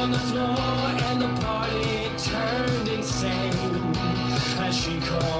on the floor and the party turned insane as she called.